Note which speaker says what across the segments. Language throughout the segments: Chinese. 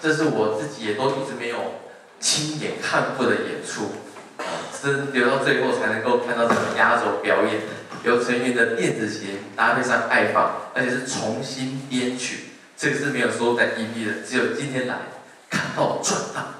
Speaker 1: 这是我自己也都一直没有亲眼看过的演出，啊，是留到最后才能够看到这个压轴表演，由陈云的电子琴搭配上爱放，而且是重新编曲，这个是没有收在 EP 的，只有今天来看到赚到。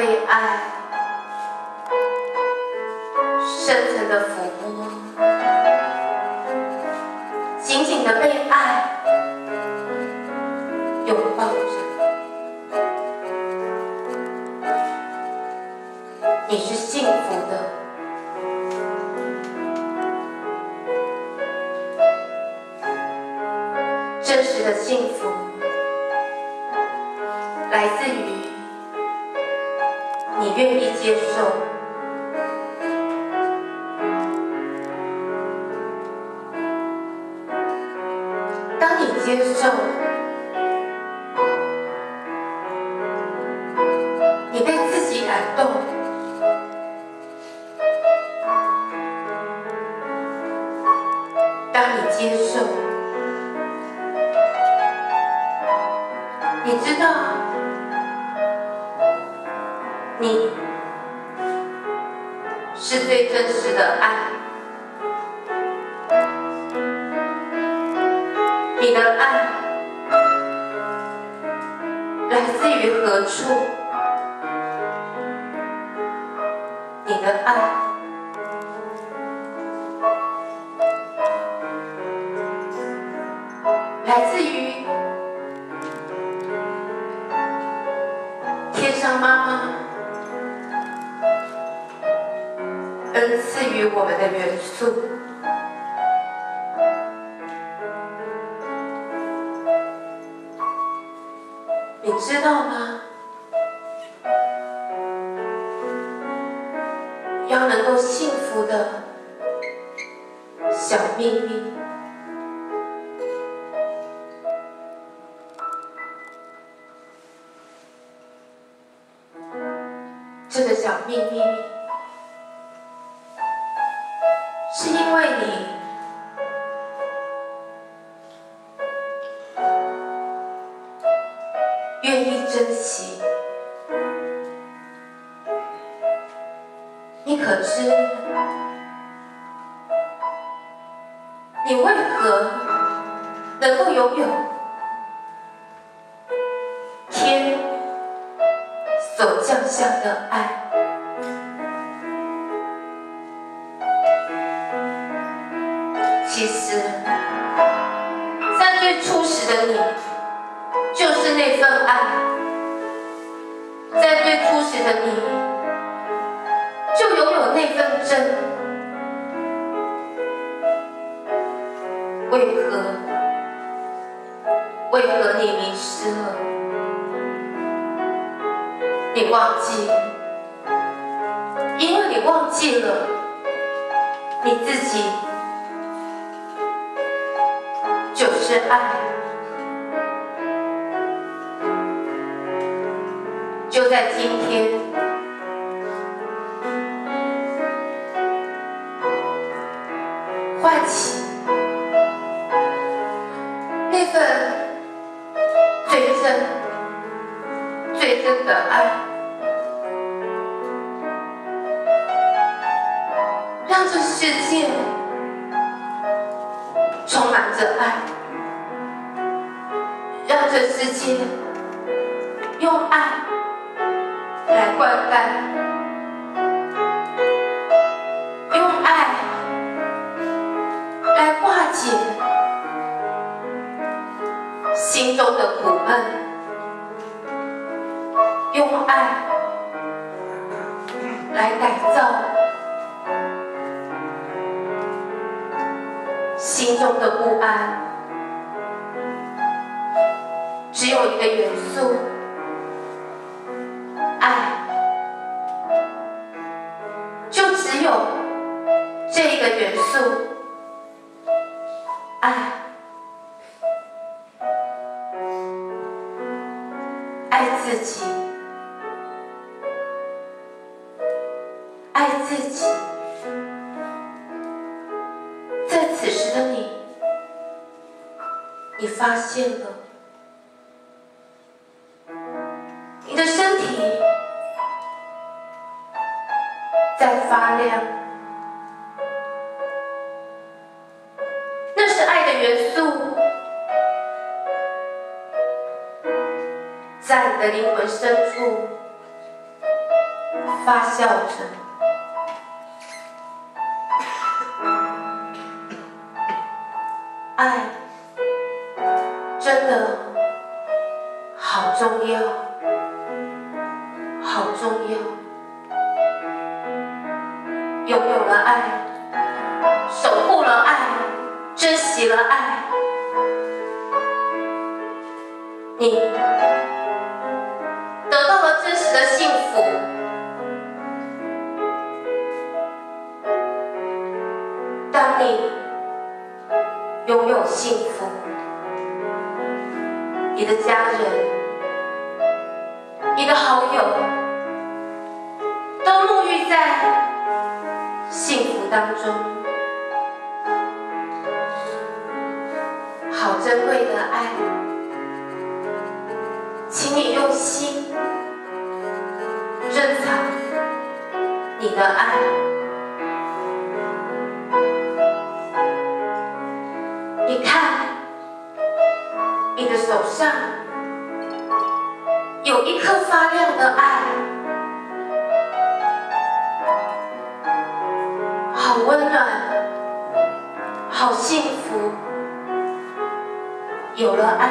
Speaker 2: 被爱，深层的抚摸，紧紧的被爱拥抱着，你是幸福的，真实的幸福来自于。你愿意接受？当你接受，你是最真实的爱，你的爱来自于何处？你的爱来自于天上妈妈。恩赐予我们的元素，你知道吗？要能够幸福的小秘密，这个小秘密。因为你愿意珍惜，你可知你为何能够拥有天所降下的爱？其实，在最初始的你，就是那份爱；在最初始的你，就拥有那份真。为何？为何你迷失了？你忘记？因为你忘记了你自己。是爱，就在今天，唤起那份最真、最真的爱，让这世界充满着爱。让这世界用爱来灌溉，用爱来化解心中的苦闷，用爱来改造心中的不安。有一个元素，发亮，那是爱的元素，在你的灵魂深处。发酵着。爱。真的好重要，好重要。爱，守护了爱，珍惜了爱，你得到了真实的幸福。当你。拥有幸福，你的家人、你的好友都沐浴在幸福当中。好珍贵的爱，请你用心珍藏你的爱。你看，你的手上有一颗发亮的爱，好温暖，好幸福。有了爱，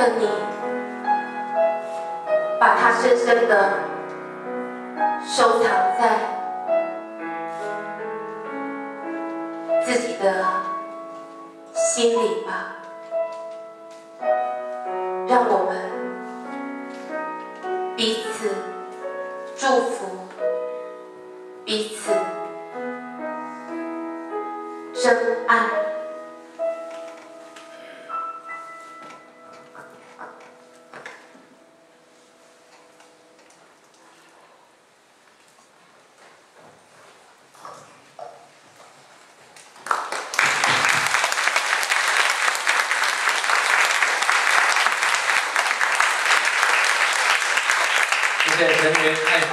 Speaker 2: 的你，把它深深的收藏在自己的心里吧，让我们彼此祝福。彼此真爱。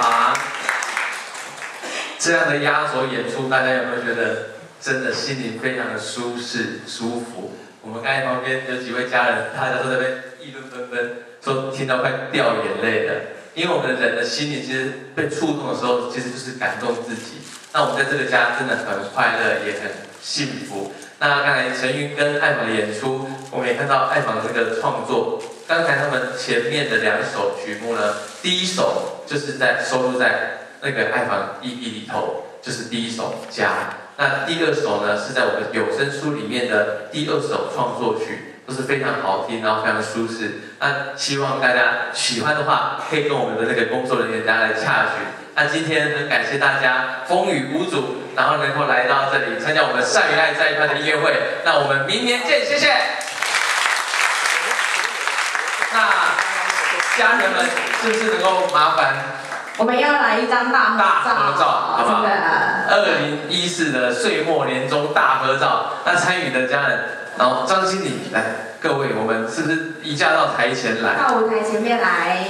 Speaker 1: 啊。这样的压轴演出，大家有没有觉得真的心里非常的舒适舒服？我们刚才旁边有几位家人，大家都在那边议论纷纷，说听到快掉眼泪了。因为我们人的心里其实被触动的时候，其实就是感动自己。那我们在这个家真的很快乐，也很幸福。那刚才陈云跟艾玛的演出，我们也看到艾玛的这个创作。刚才他们前面的两首曲目呢，第一首就是在收录在。那个爱房 EP 里头就是第一首《家》，那第二首呢是在我们有声书里面的第二首创作曲，都是非常好听，然后非常舒适。那希望大家喜欢的话，可以跟我们的那个工作人员大家来洽询。那今天很感谢大家风雨无阻，然后能够来到这里参加我们善与爱在一块的音乐会。那我们明年见，谢谢。那家人们是不是能够麻烦？
Speaker 3: 我们要来一张大合
Speaker 1: 照，好不好？二零一四的岁末年终大合照，那参与的家人，然后张经理来，各位，我们是不是移驾到台前来？
Speaker 3: 到舞台前面来。